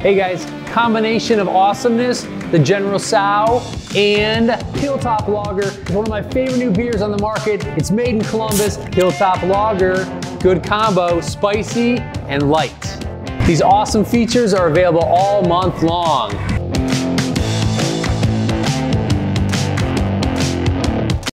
Hey guys, combination of awesomeness, the General Tso and Hilltop Lager is one of my favorite new beers on the market. It's made in Columbus, Hilltop Lager, good combo, spicy and light. These awesome features are available all month long.